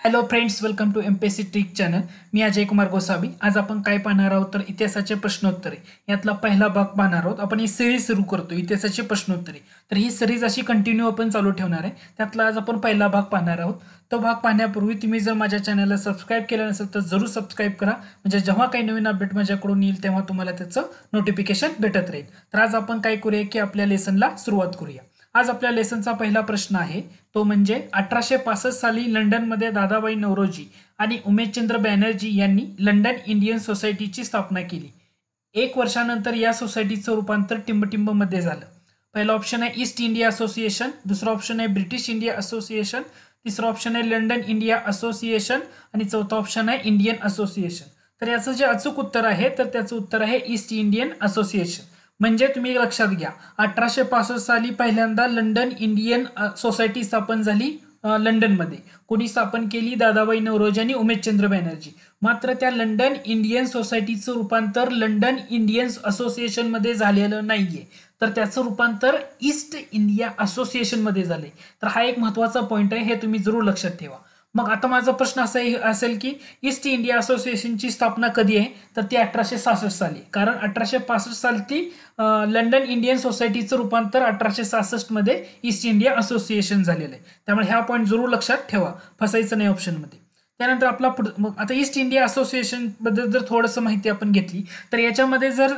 Hello friends welcome to M P S C trick channel मी अजय कुमार गोसावी. आज आपण काय पाहणार आहोत तर इतिहासाचे प्रश्नोत्तरे. यातला पहिला भाग पाहणार आहोत. आपण ही सिरीज सुरू करतो इतिहासाची प्रश्नोत्तरे. तर ही सिरीज अशी कंटिन्यू आपण चालू ठेवणार आहे. त्यातला आज आपण पहिला भाग पाहणार आहोत. तो भाग पाहण्यापूर्वी तुम्ही जर माझ्या चॅनलला सबस्क्राईब केलं नसेल तर जरूर सबस्क्राईब करा. म्हणजे जेव्हा काही नवीन अपडेट माझ्याकडून येईल तेव्हा तुम्हाला त्याचं नोटिफिकेशन भेटत राहील. तर आज आपण काय करूया की आपल्या लेसनला सुरुवात करूया. आज आपल्या लेसनचा पहिला प्रश्न आहे. तो म्हणजे अठराशे पासष्ट साली लंडनमध्ये दादाबाई नवरोजी आणि उमेशचंद्र बॅनर्जी यांनी लंडन इंडियन सोसायटीची स्थापना केली. एक वर्षानंतर या सोसायटीचं रूपांतर टिंबटिंबमध्ये झालं. पहिला ऑप्शन आहे ईस्ट इंडिया असोसिएशन दुसरा ऑप्शन आहे ब्रिटिश इंडिया असोसिएशन तिसरा ऑप्शन आहे लंडन इंडिया असोसिएशन आणि चौथा ऑप्शन आहे इंडियन असोसिएशन तर याचं जे अचूक उत्तर आहे तर त्याचं उत्तर आहे ईस्ट इंडियन असोसिएशन म्हणजे तुम्ही लक्षात घ्या. अठराशे पासष्ट साली पहिल्यांदा लंडन इंडियन सोसायटी स्थापन झाली लंडनमध्ये. कोणी स्थापन केली? दादाबाई नवरोजी आणि उमेशचंद्र बॅनर्जी. मात्र त्या लंडन इंडियन सोसायटीचं रूपांतर लंडन इंडियन असोसिएशनमध्ये झालेलं नाहीये. तर त्याचं रूपांतर ईस्ट इंडिया असोसिएशनमध्ये झाले तर हा एक महत्त्वाचा पॉईंट आहे हे तुम्ही जरूर लक्षात ठेवा. मग आता माझा प्रश्न असा असेल की ईस्ट इंडिया असोसिएशनची स्थापना कधी आहे? तर ती अठराशे सहासष्ट साली कारण अठराशे पासष्ट साली लंडन इंडियन सोसायटीचं रूपांतर अठराशे सहासष्टमध्ये ईस्ट इंडिया असोसिएशन झालेलं आहे. त्यामुळे ह्या पॉईंट जरूर लक्षात ठेवा. फसायचं नाही ऑप्शनमध्ये त्यानंतर आपला पुढ मग आता ईस्ट इंडिया असोसिएशनबद्दल जर थोडंसं माहिती आपण घेतली तर याच्यामध्ये जर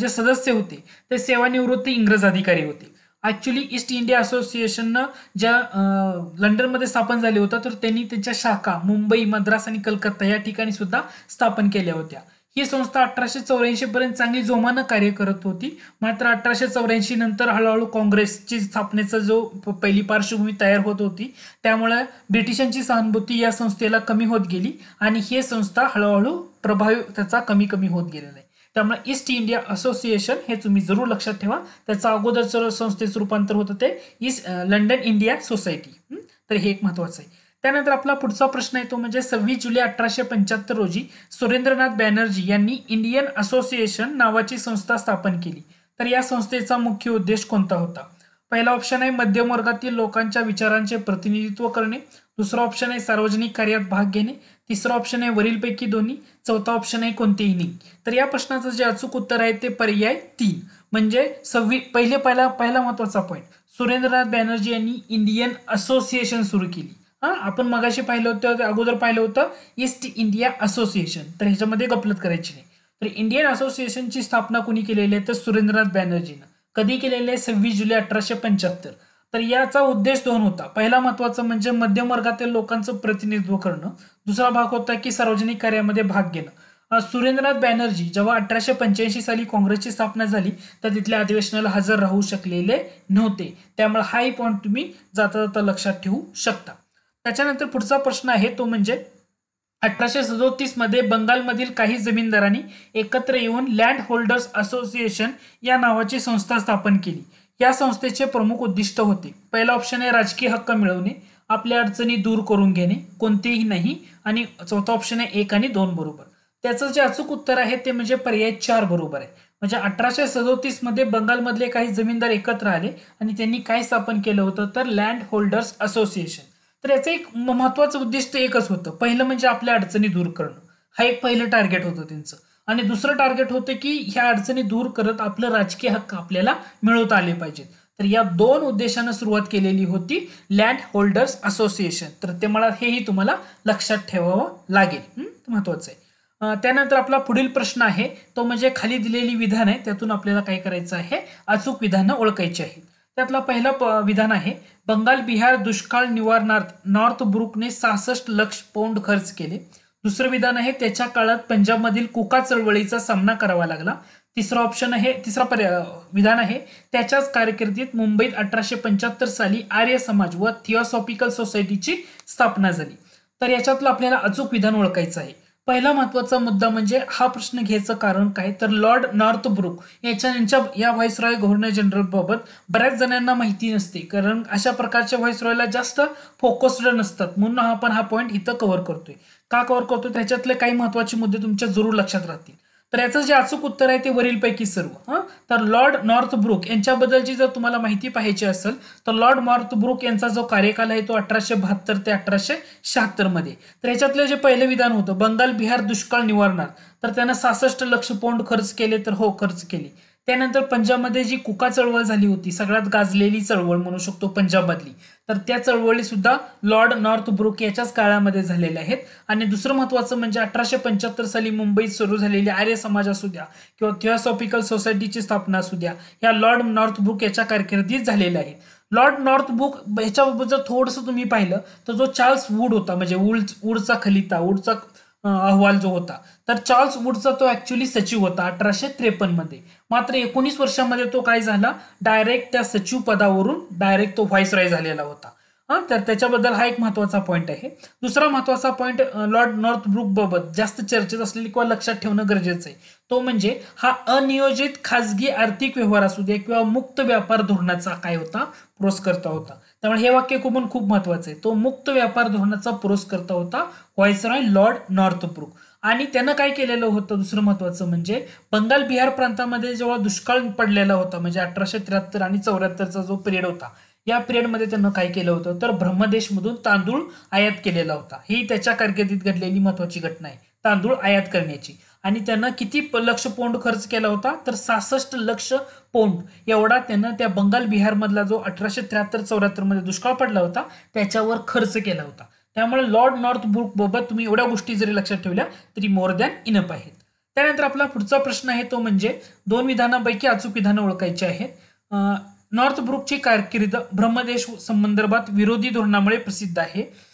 जे सदस्य होते ते सेवानिवृत्त इंग्रज अधिकारी होते. ॲक्च्युली ईस्ट इंडिया असोसिएशननं ज्या लंडनमध्ये स्थापन झाले होतं तर त्यांनी त्यांच्या शाखा मुंबई मद्रास आणि कलकत्ता या ठिकाणी सुद्धा स्थापन केल्या होत्या. ही संस्था अठराशे चौऱ्याऐंशी पर्यंत चांगली जोमानं कार्य करत होती. मात्र अठराशे चौऱ्याऐंशी नंतर हळूहळू काँग्रेसची स्थापनेचा जो पहिली पार्श्वभूमी तयार होत होती त्यामुळे ब्रिटिशांची सहानुभूती या संस्थेला कमी होत गेली आणि ही संस्था हळूहळू प्रभावी त्याचा कमी कमी होत गेलेला आहे. त्यामुळे ईस्ट इंडिया असोसिएशन हे तुम्ही जरूर लक्षात ठेवा. त्याचं अगोदरचं संस्थेचं रूपांतर होतं ते ईस्ट लंडन इंडिया सोसायटी तर हे एक महत्वाचं आहे. त्यानंतर आपला पुढचा प्रश्न आहे तो म्हणजे सव्वीस जुलै अठराशे पंच्याहत्तर रोजी सुरेंद्रनाथ बॅनर्जी यांनी इंडियन असोसिएशन नावाची संस्था स्थापन केली. तर या संस्थेचा मुख्य उद्देश कोणता होता? पहिला ऑप्शन आहे मध्यम वर्गातील लोकांच्या विचारांचे प्रतिनिधित्व करणे. दुसरा ऑप्शन आहे सार्वजनिक कार्यात भाग घेणे. तिसरा ऑप्शन आहे वरीलपैकी दोन्ही. चौथा ऑप्शन आहे कोणतेही नाही. तर या प्रश्नाचं जे अचूक उत्तर आहे ते पर्याय तीन. म्हणजे सव्वी पहिले पहिला पहिला महत्त्वाचा पॉईंट सुरेंद्रनाथ बॅनर्जी यांनी इंडियन असोसिएशन सुरू केली. हा आपण मगाशी पाहिलं होतं अगोदर पाहिलं होतं ईस्ट इंडिया असोसिएशन तर ह्याच्यामध्ये गपलत करायची नाही. तर इंडियन असोसिएशनची स्थापना कुणी केलेली आहे? तर सुरेंद्रनाथ बॅनर्जीनं. कधी केलेले आहे? सव्वीस जुलै अठराशे पंच्याहत्तर. तर याचा उद्देश दोन होता. पहिला महत्त्वाचा म्हणजे मध्यम वर्गातील लोकांचं प्रतिनिधित्व करणं. दुसरा भाग होता की सार्वजनिक कार्यामध्ये भाग घेणं. सुरेंद्रनाथ बॅनर्जी जेव्हा अठराशे पंच्याऐंशी साली काँग्रेसची स्थापना झाली तर तिथल्या अधिवेशनाला हजर राहू शकलेले नव्हते. त्यामुळे हाही पॉईंट तुम्ही जाता जाता लक्षात ठेवू शकता. त्याच्यानंतर पुढचा प्रश्न आहे तो म्हणजे अठराशे सदोतीसमध्ये बंगालमधील काही जमीनदारांनी एकत्र येऊन लँड होल्डर्स असोसिएशन या नावाची संस्था स्थापन केली. या संस्थेचे प्रमुख उद्दिष्ट होते. पहिला ऑप्शन आहे राजकीय हक्क मिळवणे आपल्या अडचणी दूर करून घेणे कोणतेही नाही आणि चौथा ऑप्शन आहे एक आणि दोन बरोबर. त्याचं जे अचूक उत्तर आहे ते म्हणजे पर्याय चार बरोबर आहे. म्हणजे अठराशे सदोतीसमध्ये बंगालमधले काही जमीनदार एकत्र आले आणि त्यांनी काय स्थापन केलं होतं? तर लँड होल्डर्स असोसिएशन तर याचं एक महत्वाचं उद्दिष्ट एकच होतं. पहिलं म्हणजे आपल्या अडचणी दूर करणं. हा एक पहिलं टार्गेट होतं त्यांचं. आणि दुसरं टार्गेट होतं की ह्या अडचणी दूर करत आपलं राजकीय हक्क आपल्याला मिळवता आले पाहिजेत. तर या दोन उद्देशानं सुरुवात केलेली होती लँड होल्डर्स असोसिएशन तर ते मला हेही तुम्हाला लक्षात ठेवावं लागेल. महत्वाचं आहे. त्यानंतर आपला पुढील प्रश्न आहे तो म्हणजे खाली दिलेली विधान आहे त्यातून आपल्याला काय करायचं आहे? अचूक विधानं ओळखायची आहेत. त्यातला पहिला विधान आहे बंगाल बिहार दुष्काळ निवारणार्थ नॉर्थ ब्रुकने सहासष्ट लक्ष पौंड खर्च केले. दुसरं विधान आहे त्याच्या काळात पंजाबमधील कुका चळवळीचा सामना करावा लागला. तिसरा ऑप्शन आहे तिसरा पर्याय विधान आहे त्याच्याच कारकिर्दीत मुंबईत अठराशे पंच्याहत्तर साली आर्य समाज व थिओसॉफिकल सोसायटीची स्थापना झाली. तर याच्यातलं आपल्याला अचूक विधान ओळखायचं आहे. पहिला महत्त्वाचा मुद्दा म्हणजे हा प्रश्न घ्यायचं कारण काय? तर लॉर्ड नॉर्थ ब्रुक याच्या यांच्या या व्हाईसरॉय गव्हर्नर जनरलबाबत बऱ्याच जणांना माहिती नसते. कारण अशा प्रकारच्या व्हाईसरॉयला जास्त फोकस्ड नसतात. म्हणून आपण हा पॉईंट इथं कव्हर करतोय. का कव्हर करतो त्याच्यातले काही महत्त्वाचे मुद्दे तुमच्या जरूर लक्षात राहतील. तर याचं जे अचूक उत्तर आहे ते वरीलपैकी सर्व हां? तर लॉर्ड नॉर्थ ब्रुक यांच्याबद्दलची जर तुम्हाला माहिती पाहायची असेल तर लॉर्ड नॉर्थ ब्रुक यांचा जो कार्यकाल आहे तो अठराशे बहात्तर ते अठराशे शहात्तरमध्ये. तर याच्यातलं जे पहिलं विधान होतं बंगाल बिहार दुष्काळ निवारणार तर त्यानं सहासष्ट लक्ष पौंड खर्च केले तर हो खर्च केले. त्यानंतर पंजाबमध्ये जी कुका चळवळ झाली होती सगळ्यात गाजलेली चळवळ म्हणू शकतो पंजाबमधली तर त्या चळवळी सुद्धा लॉर्ड नॉर्थ ब्रुक याच्याच काळामध्ये झालेल्या आहेत. आणि दुसरं महत्वाचं म्हणजे अठराशे पंच्याहत्तर साली मुंबईत सुरू झालेली आर्य समाज असू द्या किंवा थिओसॉफिकल सोसायटीची स्थापना असू द्या या लॉर्ड नॉर्थ ब्रुक याच्या कारकिर्दीत झालेल्या आहेत. लॉर्ड नॉर्थ बुक ह्याच्याबाबत जर थोडंसं तुम्ही पाहिलं तर जो चार्ल्स वूड होता म्हणजे वूड वूडचा खलिता वूडचा अहवाल जो होता. तर चार्ल्स वुडचा तो ऍक्च्युली सचिव होता अठराशे त्रेपन्नमध्ये. मात्र एकोणीस वर्षामध्ये तो काय झाला? डायरेक्ट त्या सचिव पदावरून डायरेक्ट तो व्हाईसरॉय झालेला होता. हां तर त्याच्याबद्दल हा एक महत्त्वाचा पॉईंट आहे. दुसरा महत्त्वाचा पॉईंट लॉर्ड नॉर्थ ब्रुक बाबत जास्त चर्चेत असलेली किंवा लक्षात ठेवणं गरजेचं आहे. तो म्हणजे हा अनियोजित खाजगी आर्थिक व्यवहार असू दे किंवा मुक्त व्यापार धोरणाचा काय होता? पुरस्कर्ता होता. त्यामुळे हे वाक्य खूप खूप महत्वाचं आहे. तो मुक्त व्यापार धोरणाचा पुरस्कर्ता होता व्हायसरॉय लॉर्ड नॉर्थब्रुक. आणि त्यानं काय केलेलं होतं? दुसरं महत्वाचं म्हणजे बंगाल बिहार प्रांतामध्ये जेव्हा दुष्काळ पडलेला होता म्हणजे अठराशे त्र्याहत्तर आणि चौऱ्याहत्तरचा जो पिरियड होता या पिरियडमध्ये त्यानं काय केलं होतं? तर ब्रह्मदेशमधून तांदूळ आयात केलेला होता. ही त्याच्या कारकिर्दीत घडलेली महत्वाची घटना आहे. तांदूळ आयात करण्याची. आणि त्यानं किती लक्ष पौंड खर्च केला होता? तर सहासष्ट लक्ष पौंड. एवढा त्यानं त्या बंगाल बिहारमधला जो अठराशे त्र्याहत्तर चौऱ्याहत्तरमध्ये दुष्काळ पडला होता त्याच्यावर खर्च केला होता. त्यामुळे लॉर्ड नॉर्थ बुक बाबत तुम्ही एवढ्या गोष्टी जरी लक्षात ठेवल्या तरी मोर दॅन इनप आहेत. त्यानंतर आपला पुढचा प्रश्न आहे तो म्हणजे दोन विधानापैकी अचूक विधानं ओळखायची आहेत. नॉर्थ ब्रुकची कारकीर्द ब्रह्मदेश संदर्भात विरोधी धोरणामुळे प्रसिद्ध आहे.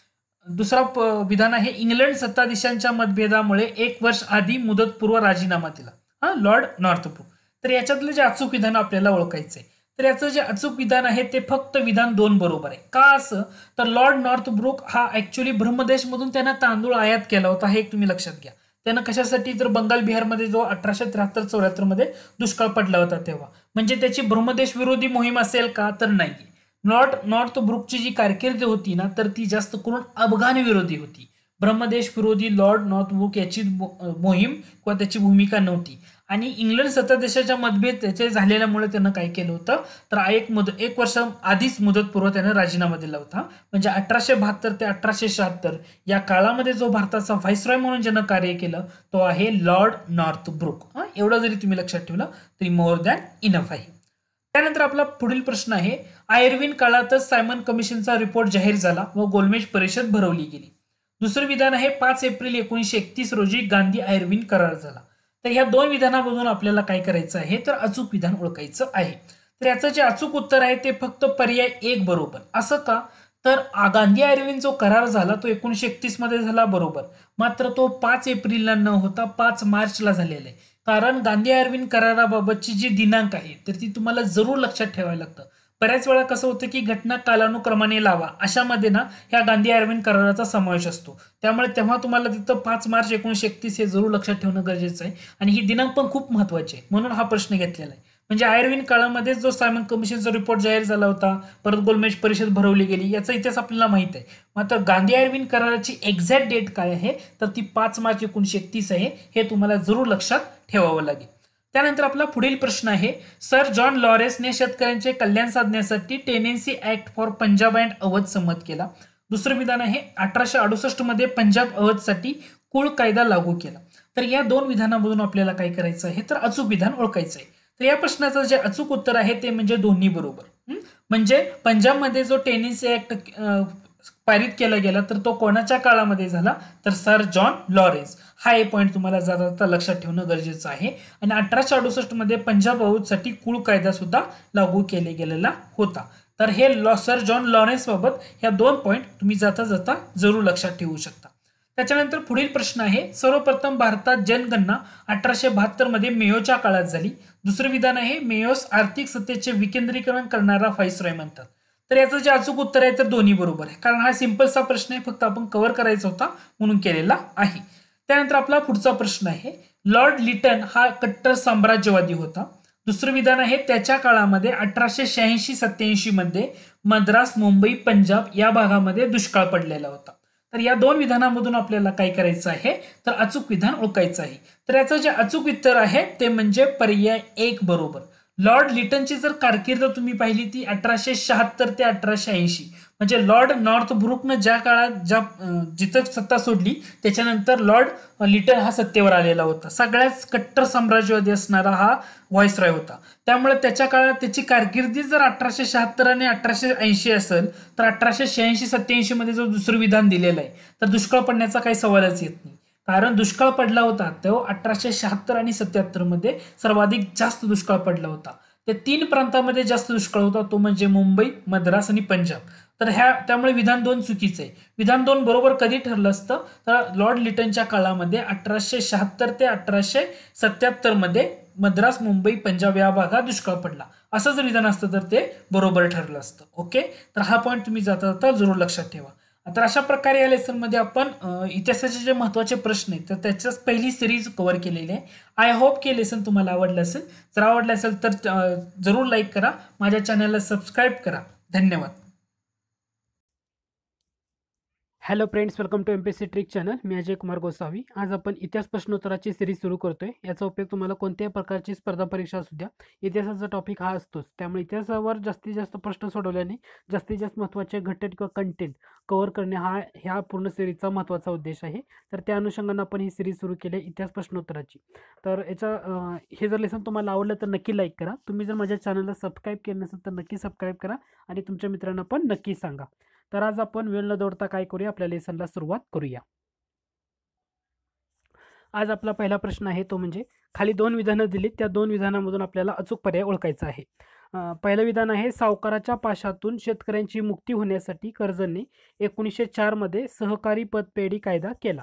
दुसरा विधान आहे इंग्लंड सत्ताधीशांच्या मतभेदामुळे एक वर्ष आधी मुदतपूर्व राजीनामा दिला. हा लॉर्ड नॉर्थ ब्रुक तर याच्यातलं जे अचूक विधान आपल्याला ओळखायचं आहे तर याचं जे अचूक विधान आहे ते फक्त विधान दोन बरोबर आहे. का असं? तर लॉर्ड नॉर्थ ब्रुक हा ऍक्च्युली ब्रह्मदेशमधून त्यांना तांदूळ आयात केला होता हे एक तुम्ही लक्षात घ्या. त्यानं कशासाठी? जर बंगाल बिहारमध्ये जो अठराशे त्र्याहत्तर चौऱ्याहत्तरमध्ये दुष्काळ पडला होता तेव्हा. म्हणजे त्याची ब्रह्मदेश विरोधी मोहीम असेल का? तर नाही नॉर्थ नॉर्थ ब्रुकची जी कारकिर्द होती ना तर ती जास्त करून अफगाण विरोधी होती. ब्रह्मदेश विरोधी लॉर्ड नॉर्थ ब्रुक याची मोहीम किंवा त्याची भूमिका नव्हती. आणि इंग्लंड सत्तादेशाच्या मतभेद त्याचे झालेल्यामुळे त्यानं काय केलं होतं? तर एक मुद एक वर्ष आधीच मुदतपूर्व त्यानं राजीनामा दिला होता. म्हणजे अठराशे बहात्तर ते अठराशे शहात्तर या काळामध्ये जो भारताचा व्हाईसरॉय म्हणून ज्यानं कार्य केलं तो आहे लॉर्ड नॉर्थ ब्रुक एवढं जरी तुम्ही लक्षात ठेवलं तरी मोर दॅन इनफ आहे. त्यानंतर आपला पुढील प्रश्न आहे आयर्विन काळातच सायमन कमिशनचा रिपोर्ट जाहीर झाला व गोलमेज परिषद भरवली गेली. दुसरं विधान आहे पाच एप्रिल एकोणीसशे एकतीस रोजी गांधी आयर्विन करार झाला. तर ह्या दोन विधानामधून आपल्याला काय करायचं आहे तर अचूक विधान ओळखायचं आहे. तर याचं जे अचूक उत्तर आहे ते फक्त पर्याय एक बरोबर. असं का? तर गांधी आयर्विन जो करार झाला तो एकोणीशे एकतीसमध्ये झाला बरोबर. मात्र तो पाच एप्रिलला न होता पाच मार्चला झालेला आहे. कारण गांधी आयर्विन कराराबाबतची जी दिनांक आहे तर ती तुम्हाला जरूर लक्षात ठेवायला लागतं. बऱ्याच वेळा कसं होतं की घटना कालानुक्रमाने लावा. अशामध्ये ना ह्या गांधी अरविंद कराराचा समावेश असतो. त्यामुळे तेव्हा तुम्हाला तिथं पाच मार्च एकोणीशे एकतीस हे जरूर लक्षात ठेवणं गरजेचं आहे. आणि ही दिनांक पण खूप महत्वाची आहे म्हणून हा प्रश्न घेतलेला आहे. म्हणजे आयर्विन काळामध्ये जो सायमन कमिशनचा रिपोर्ट जाहीर झाला होता परत गोलमेज परिषद भरवली गेली याचा इतिहास आपल्याला माहीत आहे. मात्र गांधी आयर्विन कराराची एक्झॅक्ट डेट काय आहे? तर ती पाच मार्च एकोणीशे एकतीस आहे. हे तुम्हाला जरूर लक्षात ठेवावं लागेल. त्यानंतर आपला पुढील प्रश्न आहे सर जॉन लॉरेसने शेतकऱ्यांचे कल्याण साधण्यासाठी tenancy act for Punjab and Awadh संमत केला. दुसरं विधान आहे अठराशे अडुसष्टमध्ये पंजाब अवधसाठी कुळ कायदा लागू केला. तर या दोन विधानामधून आपल्याला काय करायचं आहे? तर अचूक विधान ओळखायचं आहे. तर या प्रश्नाचं जे अचूक उत्तर आहे ते म्हणजे दोन्ही बरोबर. म्हणजे पंजाबमध्ये जो टेनिसी ऍक्ट पारित केला गेला तर तो कोणाच्या काळामध्ये झाला? तर सर जॉन लॉरेन्स. हा एक पॉईंट तुम्हाला जाता लक्षात ठेवणं गरजेचं आहे. आणि अठराशे अडुसष्टमध्ये पंजाबसाठी कुळ कायदा सुद्धा लागू केले गेलेला होता. तर हे लॉ सर जॉन लॉरेन्स बाबत ह्या दोन पॉईंट तुम्ही जाता जाता जरूर लक्षात ठेवू शकता. त्याच्यानंतर पुढील प्रश्न आहे सर्वप्रथम भारतात जनगणना अठराशे बहात्तरमध्ये मेयोच्या काळात झाली. दुसरं विधान आहे मेयोस आर्थिक सत्तेचे विकेंद्रीकरण करणारा फाईसरॉय म्हणतात. तर याचं जे अचूक उत्तर आहे तर दोन्ही बरोबर आहे. कारण हा सिंपलचा प्रश्न आहे फक्त आपण कव्हर करायचा होता म्हणून केलेला आहे. त्यानंतर आपला पुढचा प्रश्न आहे लॉर्ड लिटन हा कट्टर साम्राज्यवादी होता. दुसरं विधान आहे त्याच्या काळामध्ये अठराशे शहाऐंशी सत्याऐंशी मध्ये मद्रास मुंबई पंजाब या भागामध्ये दुष्काळ पडलेला होता. तर या दोन विधानामधून आपल्याला काय करायचं आहे तर अचूक विधान ओळखायचं आहे. तर याचं जे अचूक उत्तर आहे ते म्हणजे पर्याय एक बरोबर. लॉर्ड लिटनची जर कारकीर्द तुम्ही पाहिली ती अठराशे शहात्तर ते अठराशे ऐंशी. म्हणजे लॉर्ड नॉर्थ ब्रुकनं ज्या काळात ज्या जिथं सत्ता सोडली त्याच्यानंतर लॉर्ड लिटन हा सत्तेवर आलेला होता. सगळ्याच कट्टर साम्राज्यवादी असणारा हा व्हॉइसरॉय होता. त्यामुळे त्याच्या काळात त्याची कारकिर्दी जर अठराशे शहात्तर आणि अठराशे ऐंशी असेल तर अठराशे शहाऐंशी सत्याऐंशी मध्ये जो दुसरं विधान दिलेलं आहे तर दुष्काळ पडण्याचा काही सवालच येत नाही. कारण दुष्काळ पडला होता तो अठराशे शहात्तर आणि सत्याहत्तरमध्ये सर्वाधिक जास्त दुष्काळ पडला होता. त्या तीन प्रांतामध्ये जास्त दुष्काळ होता तो म्हणजे मुंबई मद्रास आणि पंजाब. तर ह्या त्यामुळे विधान दोन चुकीचं आहे. विधान दोन बरोबर कधी ठरलं असतं? तर लॉर्ड लिटनच्या काळामध्ये अठराशे शहात्तर ते अठराशे सत्याहत्तरमध्ये मद्रास मुंबई पंजाब या भागात दुष्काळ पडला. असं जर विधान असतं तर ते बरोबर ठरलं असतं. ओके? तर हा पॉईंट तुम्ही जाता जाता जरूर लक्षात ठेवा. तर अशा प्रकारे या लेसनमध्ये आपण इतिहासाचे जे महत्त्वाचे प्रश्न आहेत तर त्याच्याच पहिली सिरीज कव्हर केलेली आहे. आय होप की लेसन तुम्हाला आवडलं असेल. जर आवडलं असेल तर जरूर लाईक करा. माझ्या चॅनलला सबस्क्राईब करा. धन्यवाद. Hello friends welcome to M P C trick channel मी अजय कुमार गोसावी. आज आपण इतिहास प्रश्नोत्तराची सिरीज सुरू करतोय. याचा उपयोग तुम्हाला कोणत्याही प्रकारची स्पर्धा परीक्षा असू द्या. इतिहासाचा टॉपिक हा असतोच. त्यामुळे इतिहासावर जास्तीत जास्त प्रश्न सोडवल्याने जास्तीत जास्त महत्त्वाचे घटक किंवा कंटेंट कव्हर करणे हा ह्या पूर्ण सिरीजचा महत्त्वाचा उद्देश आहे. तर त्या अनुषंगानं आपण ही सिरीज सुरू केली आहे इतिहास प्रश्नोत्तराची. तर याचा हे जर लेसन तुम्हाला आवडलं तर नक्की लाईक करा. तुम्ही जर माझ्या चॅनलला सबस्क्राईब केलं नसेल तर नक्की सबस्क्राईब करा आणि तुमच्या मित्रांना पण नक्की सांगा. तर आज आपण वेळ न दौडता काय करूया? आपल्या लेसनला सुरुवात करूया. आज आपला पहिला प्रश्न आहे तो म्हणजे खाली दोन विधानं दिली त्या दोन विधानामधून आपल्याला अचूक पर्याय ओळखायचा आहे. पहिलं विधान आहे सावकाराच्या पाशातून शेतकऱ्यांची मुक्ती होण्यासाठी कर्जांनी एकोणीसशे चारमध्ये सहकारी पतपेढी कायदा केला.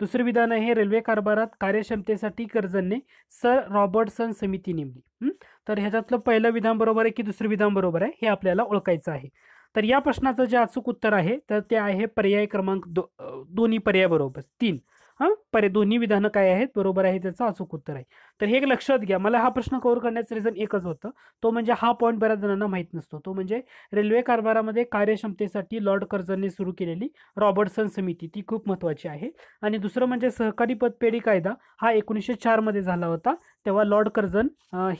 दुसरं विधान आहे रेल्वे कारभारात कार्यक्षमतेसाठी कर्जनने सर रॉबर्टसन समिती नेमली. तर ह्याच्यातलं पहिलं विधान बरोबर आहे की दुसरं विधान बरोबर आहे हे आपल्याला ओळखायचं आहे. तर या प्रश्नाचं जे अचूक उत्तर आहे तर ते आहे पर्याय क्रमांक दो दोन्ही पर्याय बरोबर. तीन. हां? पर्याय दोन्ही विधानं काय आहेत? बरोबर आहे त्याचं अचूक उत्तर आहे. तर हे एक लक्षात घ्या. मला हा प्रश्न कव्हर करण्याचं रिझन एकच होतं. तो म्हणजे हा पॉईंट बऱ्याच जणांना माहीत नसतो. तो म्हणजे रेल्वे कारभारामध्ये कार्यक्षमतेसाठी लॉर्ड कर्जनने सुरू केलेली रॉबर्टसन समिती. ती खूप महत्त्वाची आहे. आणि दुसरं म्हणजे सहकारी पतपेढी कायदा हा एकोणीसशे चारमध्ये झाला होता. तेव्हा लॉर्ड कर्जन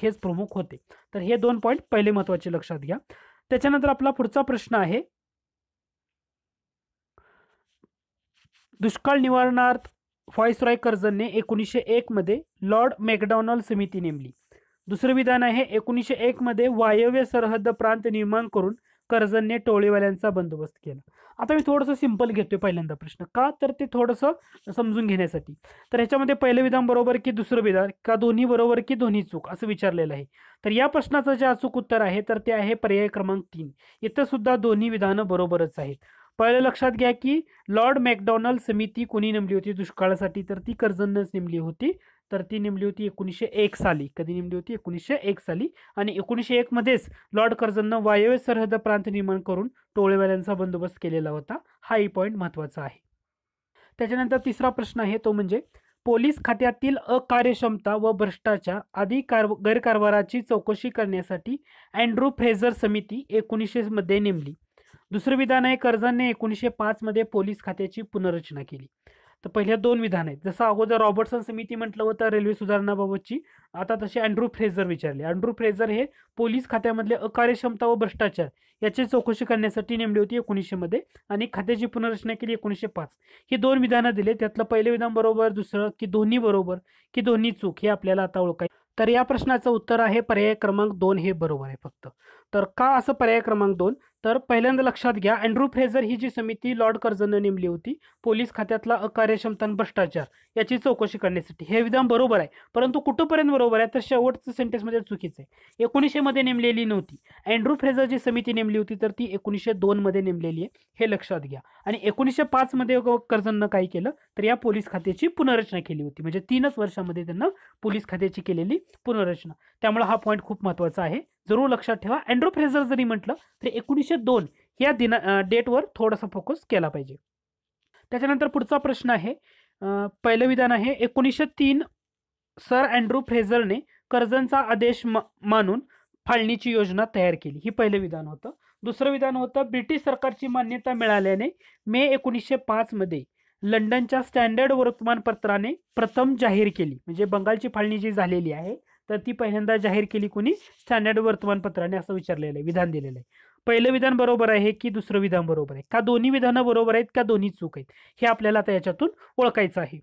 हेच प्रमुख होते. तर हे दोन पॉईंट पहिले महत्त्वाचे लक्षात घ्या. त्याच्यानंतर आपला पुढचा प्रश्न आहे. दुष्काळ निवारणार्थ फॉयसरॉय कर्जनने एकोणीसशे एकमध्ये लॉर्ड मॅकडॉनल्ड समिती नेमली. दुसरं विधान आहे एकोणीसशे एकमध्ये वायव्य सरहद्द प्रांत निर्माण करून कर्जनने टोळीवाल्यांचा बंदोबस्त केला. आता मी थोडंसं सिंपल घेतोय पहिल्यांदा प्रश्न. का तर ते थोडंसं समजून घेण्यासाठी. तर ह्याच्यामध्ये पहिलं विधान बरोबर की दुसरं विधान? का दोन्ही बरोबर की दोन्ही चूक? असं विचारलेलं आहे. तर या प्रश्नाचं जे अचूक उत्तर आहे तर ते आहे पर्याय क्रमांक तीन. इथं सुद्धा दोन्ही विधानं बरोबरच आहेत. पहिलं लक्षात घ्या की लॉर्ड मॅकडॉनल्ड समिती कोणी नेमली होती? दुष्काळासाठी. तर ती कर्जनच नेमली होती. तर ती नेमली होती एकोणीसशे एक साली. कधी नेमली होती? एकोणीसशे एक साली. आणि एकोणीसशे एकमध्येच लॉर्ड कर्जननं वायव्य सरहद प्रांत निर्माण करून टोळेवाल्यांचा बंदोबस्त केलेला होता. हाही पॉईंट महत्त्वाचा आहे. त्याच्यानंतर तिसरा प्रश्न आहे तो म्हणजे पोलीस खात्यातील अकार्यक्षमता व भ्रष्टाचार आदी कार गैरकारभाराची चौकशी करण्यासाठी अँड्रू फ्रेझर समिती एकोणीसशेमध्ये नेमली. दुसरं विधान आहे कर्जनने एकोणीसशे पाचमध्ये पोलीस खात्याची पुनर्रचना केली. तर पहिल्या दोन विधान आहेत. जसं अगोदर रॉबर्टसन समिती म्हटलं होतं रेल्वे सुधारणाबाबतची आता तसे अँड्रू फ्रेझर विचारले. अँड्रू फ्रेझर हे पोलीस खात्यामधले अकार्यक्षमता व भ्रष्टाचार याची चौकशी करण्यासाठी नेमली होती एकोणीसशेमध्ये आणि खात्याची पुनर्रचना केली एकोणीसशे पाच. ही दोन विधानं दिले. त्यातलं पहिलं विधान बरोबर दुसरं की दोन्ही बरोबर की दोन्ही चूक हे आपल्याला आता ओळखाय तर या प्रश्नाचं उत्तर आहे पर्याय क्रमांक दोन हे बरोबर आहे फक्त. तर का असं पर्याय क्रमांक दोन? तर पहिल्यांदा लक्षात घ्या अँड्रू फ्रेझर ही जी समिती लॉर्ड कर्जनं नेमली होती पोलीस खात्यातला अकार्यक्षमता भ्रष्टाचार याची चौकशी करण्यासाठी. हे विधान बरोबर आहे परंतु कुठंपर्यंत बरोबर आहे तर शेवटचं सेंटेन्समध्ये म्हणजे चुकीचं आहे. एकोणीसशेमध्ये नेमलेली नव्हती. अँड्रू फ्रेझर जी समिती नेमली होती तर ती एकोणीसशे दोनमध्ये नेमलेली आहे. हे लक्षात घ्या. आणि एकोणीसशे पाचमध्ये कर्जननं काय केलं तर या पोलीस खात्याची पुनर्रचना केली होती. म्हणजे तीनच वर्षामध्ये त्यांना पोलीस खात्याची केलेली पुनर्रचना. त्यामुळे हा पॉईंट खूप महत्त्वाचा आहे. जरूर लक्षात ठेवा. अँड्रो फ्रेझर जरी म्हटलं तरी एकोणीसशे दोन या दिना डेटवर थोडासा फोकस केला पाहिजे. त्याच्यानंतर पुढचा प्रश्न आहे पहिलं विधान आहे एकोणीसशे तीन सर अँड्रू फ्रेझरने कर्जनचा आदेश मानून फाळणीची योजना तयार केली. ही पहिलं विधान होतं. दुसरं विधान होतं ब्रिटिश सरकारची मान्यता मिळाल्याने मे एकोणीसशे पाचमध्ये लंडनच्या स्टँडर्ड वर्तमानपत्राने प्रथम जाहीर केली. म्हणजे बंगालची फाळणी जी झालेली आहे तर ती पहिल्यांदा जाहीर केली कोणी? स्टँडर्ड वर्तमानपत्राने असं विचारलेलं आहे विधान दिलेलं आहे. पहिलं विधान बरोबर आहे की दुसरं विधान बरोबर आहे? का दोन्ही विधानं बरोबर आहेत का दोन्ही चूक आहेत? हे आपल्याला आता याच्यातून ओळखायचं आहे.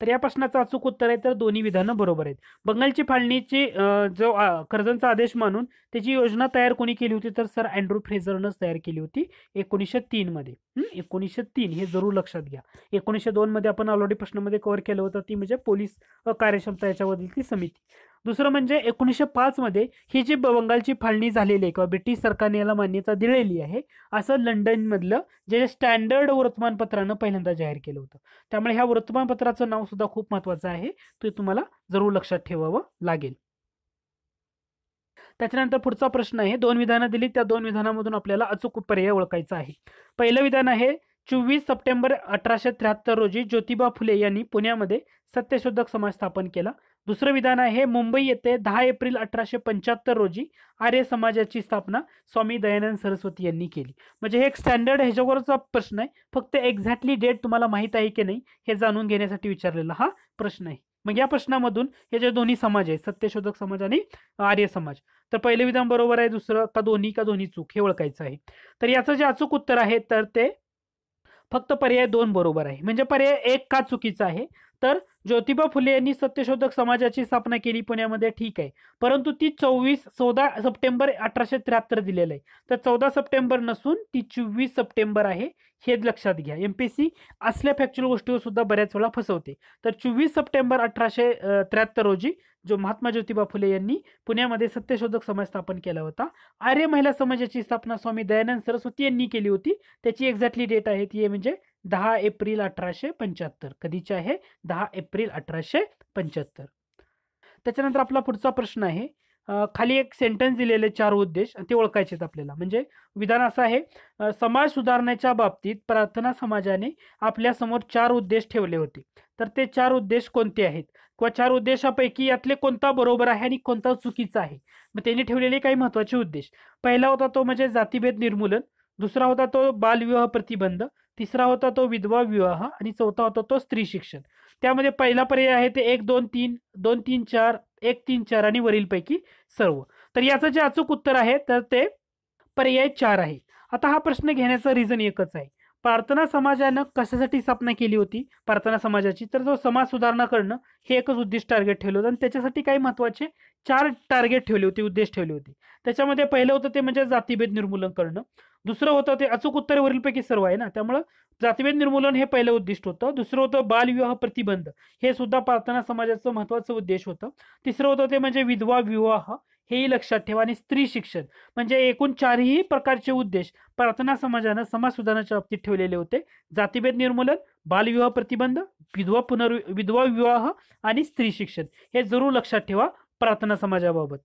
तर या प्रश्नाचं अचूक उत्तर आहे तर दोन्ही विधानं बरोबर आहेत. बंगालची फाळणीची जो कर्जांचा कर्जनचा आदेश मानून त्याची योजना तयार कोणी केली होती? तर सर अँड्रू फ्रेझरनंच तयार केली होती एकोणीसशे तीनमध्ये एकोणीसशे तीन हे जरूर लक्षात घ्या. एकोणीसशे दोनमध्ये आपण ऑलरेडी प्रश्नामध्ये कव्हर केलं होतं ती म्हणजे पोलीस कार्यक्षमता याच्यावरील ती समिती. दुसरं म्हणजे एकोणीसशे पाचमध्ये ही जी बंगालची फाळणी झालेली आहे किंवा ब्रिटिश सरकारने याला मान्यता दिलेली आहे असं लंडनमधलं जे स्टँडर्ड वर्तमानपत्रानं पहिल्यांदा जाहीर केलं होतं. त्यामुळे ह्या वर्तमानपत्राचं नाव सुद्धा खूप महत्त्वाचं आहे ते तुम्हाला जरूर लक्षात ठेवावं लागेल. त्याच्यानंतर पुढचा प्रश्न आहे दोन विधानं दिली त्या दोन विधानामधून आपल्याला अचूक पर्याय ओळखायचा आहे. पहिलं विधान आहे चोवीस सप्टेंबर अठराशे त्र्याहत्तर रोजी ज्योतिबा फुले यांनी पुण्यामध्ये सत्यशोधक समाज स्थापन केला. दुसरं विधान आहे मुंबई येथे दहा एप्रिल अठराशे पंच्याहत्तर रोजी आर्य समाजाची स्थापना स्वामी दयानंद सरस्वती यांनी केली. म्हणजे हे एक स्टँडर्ड ह्याच्यावरचा प्रश्न आहे. फक्त एक्झॅक्टली डेट तुम्हाला माहीत आहे की नाही हे जाणून घेण्यासाठी विचारलेला हा प्रश्न आहे. मग या प्रश्नामधून हे जे दोन्ही समाज आहेत सत्यशोधक समाज आणि आर्य समाज तर पहिलं विधान बरोबर आहे दुसरं का दोन्ही का दोन्ही चूक हे ओळखायचं आहे. तर याचं जे अचूक उत्तर आहे तर ते फक्त पर्याय दोन बरोबर आहे. म्हणजे पर्याय एक का चुकीचा आहे तर ज्योतिबा फुले यांनी सत्यशोधक समाजाची स्थापना केली पुण्यामध्ये ठीक आहे. परंतु ती चोवीस चौदा सप्टेंबर अठराशे त्र्याहत्तर दिलेलं आहे. तर चौदा सप्टेंबर नसून ती चोवीस सप्टेंबर आहे हे लक्षात घ्या. एम पी सी असल्या फॅक्च्युअल गोष्टीवर सुद्धा बऱ्याच वेळा फसवते. तर चोवीस सप्टेंबर अठराशे त्र्याहत्तर रोजी जो महात्मा ज्योतिबा फुले यांनी पुण्यामध्ये सत्यशोधक समाज स्थापन केला होता आर्य महिला समाजाची स्थापना स्वामी दयानंद सरस्वती यांनी केली होती. त्याची एक्झॅक्टली डेट आहे ती म्हणजे दहा एप्रिल अठराशे पंच्याहत्तर. कधीचे आहे? दहा एप्रिल अठराशे पंच्याहत्तर. त्याच्यानंतर आपला पुढचा प्रश्न आहे. खाली एक सेंटेन्स दिलेले चार उद्देश ते ओळखायचे आहेत आपल्याला. म्हणजे विधान असं आहे समाज सुधारण्याच्या बाबतीत प्रार्थना समाजाने आपल्यासमोर चार उद्देश ठेवले होते. तर ते चार उद्देश कोणते आहेत? किंवा चार उद्देशापैकी यातले कोणता बरोबर आहे आणि कोणता चुकीचा आहे? मग त्यांनी ठेवलेले काही महत्त्वाचे उद्देश. पहिला होता तो म्हणजे जातीभेद निर्मूलन. दुसरा होता तो बालविवाह प्रतिबंध. तिसरा होता तो विधवा विवाह आणि चौथा होता तो स्त्री शिक्षण. त्यामध्ये पहिला पर्याय आहे ते एक दोन तीन दोन तीन चार एक तीन चार आणि वरीलपैकी सर्व. तर याचं जे अचूक उत्तर आहे तर ते पर्याय चार आहे. आता हा प्रश्न घेण्याचं रिझन एकच आहे. प्रार्थना समाजानं कशासाठी स्थापना केली होती? प्रार्थना समाजाची. तर जो समाज सुधारणा करणं हे एकच उद्दिष्ट टार्गेट ठेवलं होतं. आणि त्याच्यासाठी काही महत्त्वाचे चार टार्गेट ठेवले होते उद्देश ठेवले होते. त्याच्यामध्ये पहिलं होतं ते म्हणजे जातीभेद निर्मूलन करणं. दुसरं होतं ते अचूक उत्तरेवरीलपैकी सर्व आहे ना. त्यामुळं जातीभेद निर्मूलन हे पहिलं उद्दिष्ट होतं. दुसरं होतं बालविवाह प्रतिबंध. हे सुद्धा प्रार्थना समाजाचं महत्त्वाचं उद्देश होतं. तिसरं होतं ते म्हणजे विधवा विवाह हेही लक्षात ठेवा आणि स्त्री शिक्षण म्हणजे एकूण चारही प्रकारचे उद्देश प्रार्थना समाजानं समाज सुधारणाच्या बाबतीत ठेवलेले होते. जातीभेद निर्मूलन बालविवाह प्रतिबंध विधवा पुनर् विधवा विवाह आणि स्त्री शिक्षण हे जरूर लक्षात ठेवा प्रार्थना समाजाबाबत.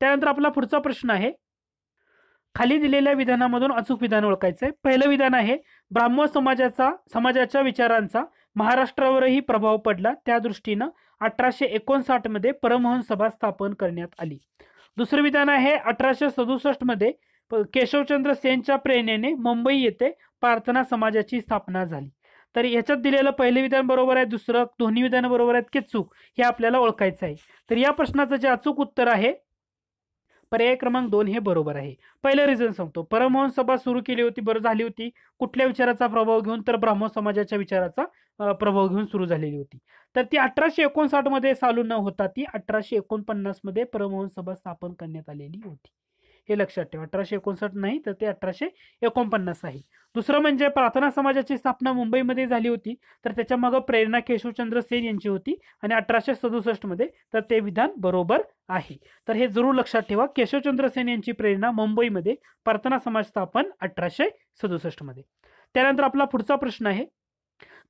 त्यानंतर आपला पुढचा प्रश्न आहे खाली दिलेल्या विधानामधून अचूक विधान ओळखायचं. आहे पहिलं विधान आहे ब्राह्मण समाजाचा समाजाच्या विचारांचा महाराष्ट्रावरही प्रभाव पडला. त्या दृष्टीनं अठराशे एकोणसाठमध्ये परमहंस सभा स्थापन करण्यात आली. दुसरं विधान आहे अठराशे सदुसष्टमध्ये प- केशवचंद्र सेनच्या प्रेरणेने मुंबई येथे प्रार्थना समाजाची स्थापना झाली. तर याच्यात दिलेलं पहिलं विधान बरोबर आहे दुसरं दोन्ही विधान बरोबर आहेत की चूक हे आपल्याला ओळखायचं आहे. तर या प्रश्नाचं जे अचूक उत्तर आहे पर्याय क्रमांक दोन हे बरोबर आहे. पहिलं रिझन सांगतो. परमहंस सभा सुरू केली होती बरं झाली होती. कुठल्या विचाराचा प्रभाव घेऊन? तर ब्राह्मण समाजाच्या विचाराचा प्रभाव घेऊन सुरू झालेली होती. तर ती अठराशे एकोणसाठमध्ये चालू न होता ती अठराशे एकोणपन्नासमध्ये परमहंस सभा स्थापन करण्यात आलेली होती. हे लक्षात ठेवा. अठराशे एकोणसाठ नाही तर ते अठराशे एकोणपन्नास आहे. दुसरं म्हणजे प्रार्थना समाजाची स्थापना मुंबईमध्ये झाली होती तर त्याच्या मागं प्रेरणा केशवचंद्र सेन यांची होती आणि अठराशे सदुसष्टमध्ये तर ते विधान बरोबर आहे. तर हे जरूर लक्षात ठेवा केशवचंद्र सेन यांची प्रेरणा मुंबईमध्ये प्रार्थना समाज स्थापन अठराशे सदुसष्टमध्ये. त्यानंतर आपला पुढचा प्रश्न आहे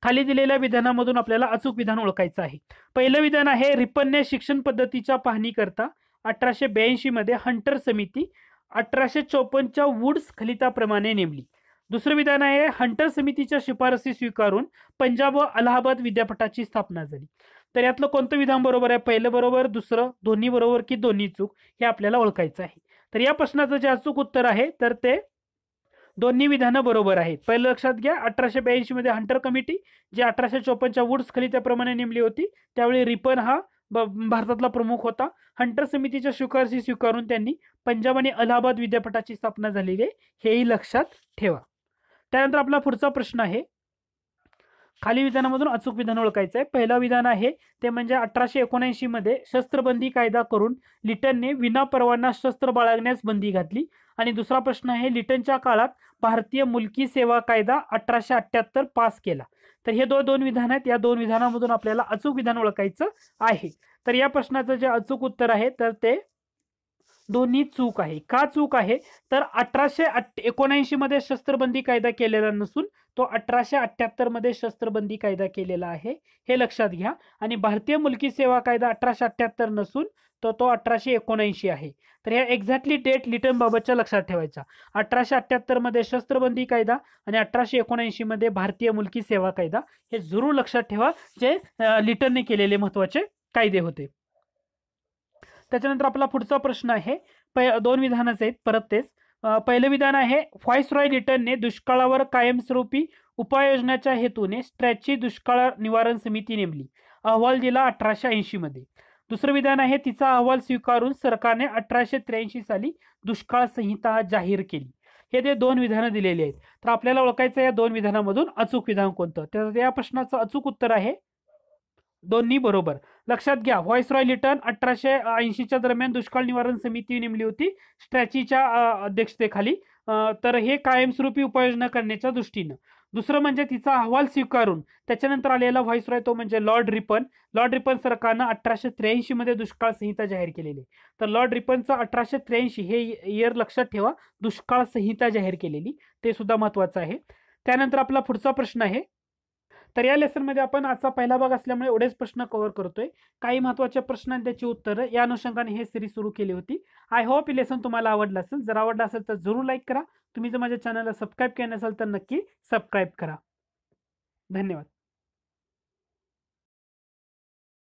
खाली दिलेल्या विधानामधून आपल्याला अचूक विधान ओळखायचं आहे. पहिलं विधान आहे रिपन्ने शिक्षण पद्धतीच्या पाहणीकरता अठराशे ब्याऐंशी मध्ये हंटर समिती अठराशे चौपन्नच्या वुड्स खलिताप्रमाणे नेमली. दुसरं विधान आहे हंटर समितीच्या शिफारसी स्वीकारून पंजाब व अलाहाबाद विद्यापीठाची स्थापना झाली. तर यातलं कोणतं विधान बरोबर आहे? पहिलं बरोबर दुसरं दोन्ही बरोबर की दोन्ही चूक? हे आपल्याला ओळखायचं आहे. तर या प्रश्नाचं जे अचूक उत्तर आहे तर ते दोन्ही विधानं बरोबर आहेत. पहिलं लक्षात घ्या अठराशे ब्याऐंशीमध्ये हंटर कमिटी जी अठराशे चोपन्नच्या वुड्स खलित्याप्रमाणे नेमली होती त्यावेळी रिपन हा भारतातला प्रमुख होता. हंटर समितीच्या शिफारशी स्वीकारून त्यांनी पंजाब आणि अलाहाबाद विद्यापीठाची स्थापना झालेली आहे. हेही लक्षात ठेवा. त्यानंतर आपला पुढचा प्रश्न आहे. खाली विधानामधून अचूक विधान ओळखायचं आहे. पहिलं विधान आहे ते म्हणजे अठराशे एकोणऐंशी मध्ये शस्त्रबंदी कायदा करून लिटनने विना परवाना शस्त्र बाळगण्यास बंदी घातली. आणि दुसरा प्रश्न आहे लिटनच्या काळात भारतीय मुलकी सेवा कायदा अठराशे अठ्याहत्तर पास केला. तर हे दोन दोन विधान आहेत. या दोन विधानामधून आपल्याला अचूक विधान ओळखायचं आहे. तर या प्रश्नाचं जे अचूक उत्तर आहे तर ते दोन्ही चूक आहे. का चूक आहे? तर अठराशे एकोणऐंशी मध्ये शस्त्रबंदी कायदा केलेला नसून तो अठराशे अठ्ठ्याहत्तरमध्ये शस्त्रबंदी कायदा केलेला आहे. हे लक्षात घ्या. आणि भारतीय मुलकी सेवा कायदा अठराशे अठ्ठ्याहत्तर नसून तो तो अठराशे एकोणऐंशी आहे. तर ह्या एक्झॅक्टली डेट लिटन बाबतच्या लक्षात ठेवायचा. अठराशे अठ्ठ्याहत्तरमध्ये शस्त्रबंदी कायदा आणि अठराशे एकोणऐंशी मध्ये भारतीय मुलकी सेवा कायदा हे जरूर लक्षात ठेवा. जे लिटनने केलेले महत्त्वाचे कायदे होते. त्याच्यानंतर आपला पुढचा प्रश्न आहे. दोन विधानच आहेत. परत तेच. पहिलं विधान आहे रॉय लिटनने दुष्काळावर कायमस्वरूपी उपाययोजनाच्या हेतूने स्ट्रॅची दुष्काळ निवारण समिती नेमली. अहवाल दिला अठराशे ऐंशीमध्ये दुसरं विधान आहे तिचा अहवाल स्वीकारून सरकारने अठराशे त्र्याऐंशी साली दुष्काळ संहिता जाहीर केली. हे ते दोन विधानं दिलेली आहेत तर आपल्याला ओळखायचं या दोन विधानामधून अचूक विधान कोणतं? तर या प्रश्नाचं अचूक उत्तर आहे दोन्ही बरोबर. लक्षात घ्या रॉय लिटन अठराशे ऐंशीच्या दरम्यान दुष्काळ निवारण समिती नेमली होती स्ट्रॅचीच्या अध्यक्षतेखाली. तर हे कायमस्वरूपी उपाययोजना करण्याच्या दृष्टीनं. दुसरं म्हणजे तिचा अहवाल स्वीकारून त्याच्यानंतर आलेला व्हॉइसरॉय तो म्हणजे लॉर्ड रिपन. लॉर्ड रिपन सरकारनं अठराशे त्र्याऐंशी मध्ये दुष्काळ संहिता जाहीर केलेली तर लॉर्ड रिपनचं अठराशे त्र्याऐंशी हे इयर लक्षात ठेवा दुष्काळ संहिता जाहीर केलेली ते सुद्धा महत्वाचं आहे. त्यानंतर आपला पुढचा प्रश्न आहे तर या लेसनमध्ये आपण आजचा पहिला भाग असल्यामुळे एवढेच प्रश्न कव्हर करतोय. काही महत्त्वाचे प्रश्न आणि त्याची उत्तरं. या अनुषंगाने हे सिरीज सुरू केली होती. आय होप ही लेसन तुम्हाला आवडलं असेल. जर आवडलं असेल तर जरूर लाईक करा. तुम्ही जर माझ्या चॅनलला सबस्क्राईब केलं नसेल तर नक्की सबस्क्राईब करा. धन्यवाद.